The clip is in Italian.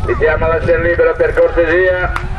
Invitiamo la lasciare libero per cortesia.